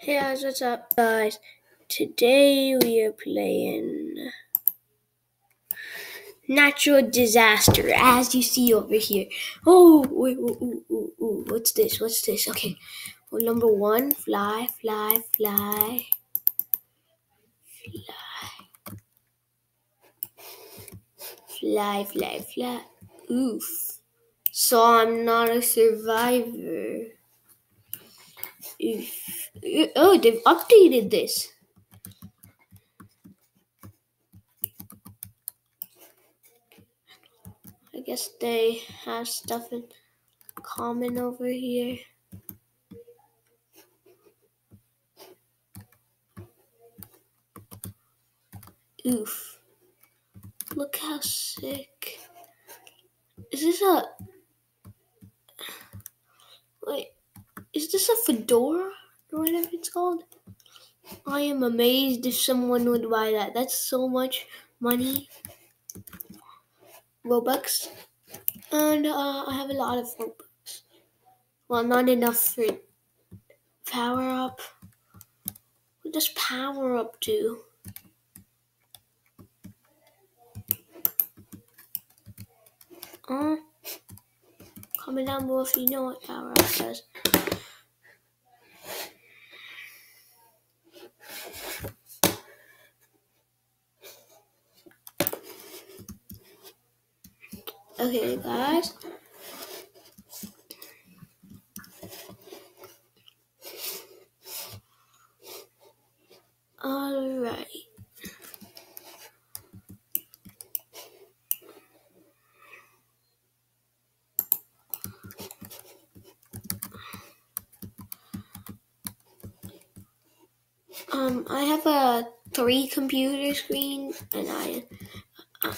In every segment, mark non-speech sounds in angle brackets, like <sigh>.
Hey guys, what's up, guys? Today we are playing Natural Disaster, as you see over here. Oh, wait, ooh, ooh, ooh, what's this? What's this? Okay, well, number one, fly, fly, fly, fly, fly, fly, fly. Oof. So I'm not a survivor. Oof. Oh, they've updated this. I guess they have stuff in common over here. Oof. Look how sick. Is this a. Wait. Is this a fedora? Or whatever it's called? I am amazed if someone would buy that. That's so much money. Robux. And uh, I have a lot of Robux. Well, not enough for power up. What does power up do? Uh, comment down below if you know what power up does. Okay, guys. All right. Um, I have a three computer screen, and I um,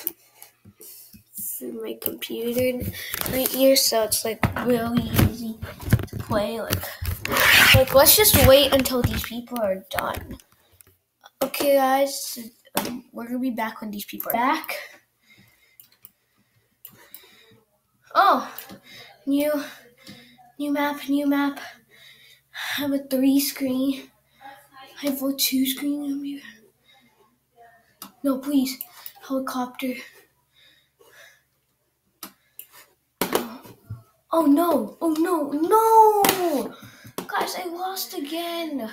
through my computer right here, so it's like really easy to play. Like, like let's just wait until these people are done. Okay, guys, um, we're gonna be back when these people are back. Oh, new, new map, new map. I have a three screen. I have a two screen here. No, please, helicopter. Oh no! Oh no! No! Guys, I lost again!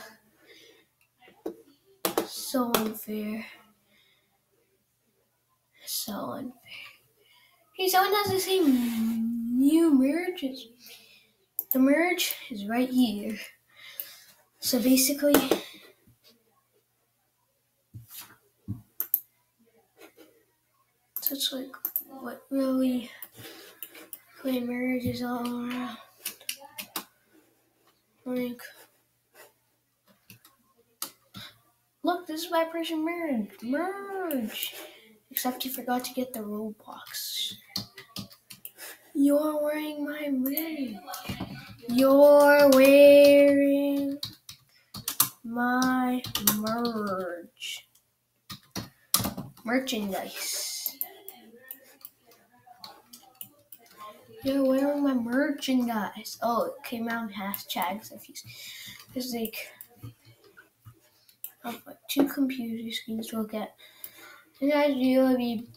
So unfair. So unfair. Okay, someone has the same new merges. The merge is right here. So basically, so it's like what really my marriage is all around. Like, look, this is my person merge. Merge! Except you forgot to get the Roblox. You're wearing my merch. You're wearing my merch. Merchandise. You're wearing my merchandise. Oh, it came out in hashtags. If you, there's like, oh, like two computer screens we'll get. And guys, you'll be.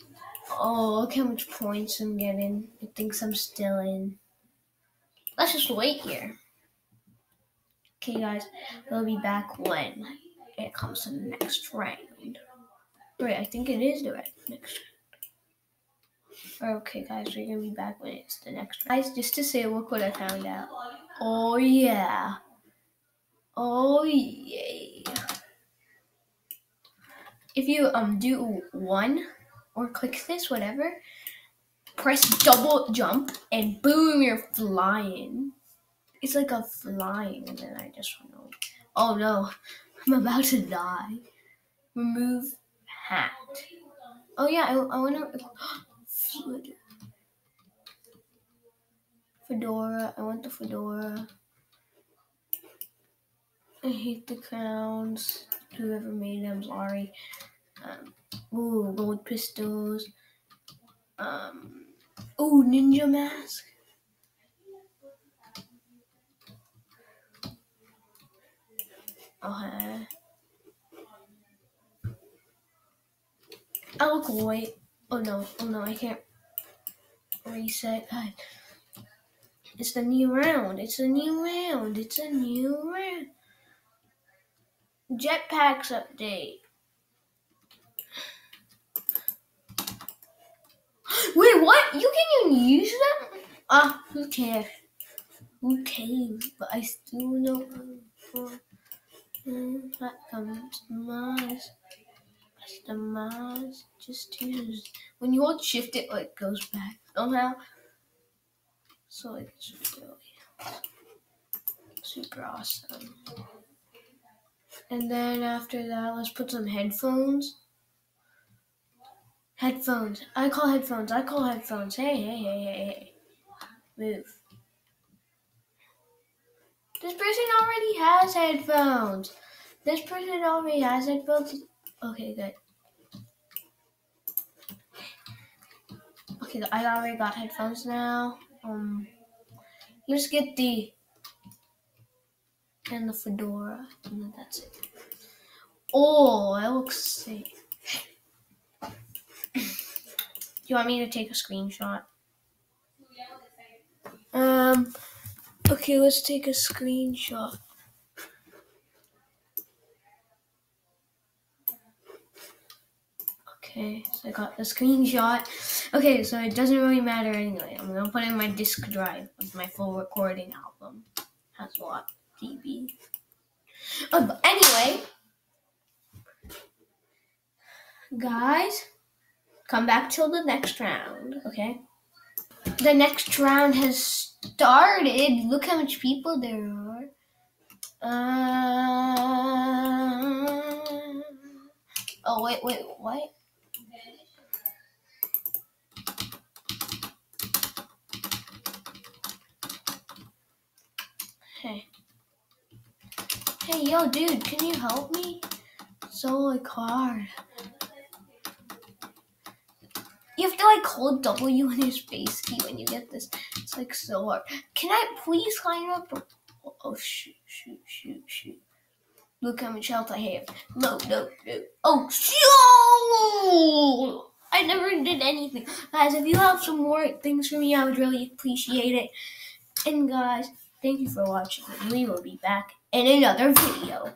Oh, look how much points I'm getting. It thinks I'm still in. Let's just wait here. Okay, guys, we'll be back when it comes to the next round. Wait, I think it is the right next Okay, guys, we're gonna be back when it's the next. one. Guys, just to say, look what I found out. Oh yeah. Oh yeah. If you um do one or click this, whatever, press double jump and boom, you're flying. It's like a flying, and then I just went. Oh no, <laughs> I'm about to die. Remove hat. Oh yeah, I, I wanna. Fedora. I want the fedora. I hate the crowns. Whoever made them, sorry. Um, ooh, gold pistols. Um, ooh, ninja mask. Okay. I look white. Oh no, oh no, I can't reset. God. It's the new round. It's a new round. It's a new round. Jetpacks update. <gasps> Wait, what? You can even use them? Ah, who cares? Who cares? But I still know that comes Mars. Customize. Just use. When you hold shift, it like goes back oh, somehow. So it's really super awesome. And then after that, let's put some headphones. Headphones. I call headphones. I call headphones. Hey, hey, hey, hey, hey. Move. This person already has headphones. This person already has headphones. Okay, good. Okay, I already got headphones now. Um, let's get the and the fedora, and then that's it. Oh, that looks sick. Do <clears throat> you want me to take a screenshot? Um, okay, let's take a screenshot. Okay, so I got the screenshot. Okay, so it doesn't really matter anyway. I'm gonna put in my disk drive of my full recording album. Has a lot DB. But anyway, guys, come back till the next round, okay? The next round has started. Look how much people there are. Uh, oh wait, wait, what? Hey. Hey, yo, dude, can you help me? So, hard. You have to, like, hold W on your space key when you get this. It's, like, so hard. Can I please climb up? Oh, shoot, shoot, shoot, shoot. Look how much health I have. No, no, no. Oh, shoot! I never did anything. Guys, if you have some more things for me, I would really appreciate it. And guys, Thank you for watching. We will be back in another video.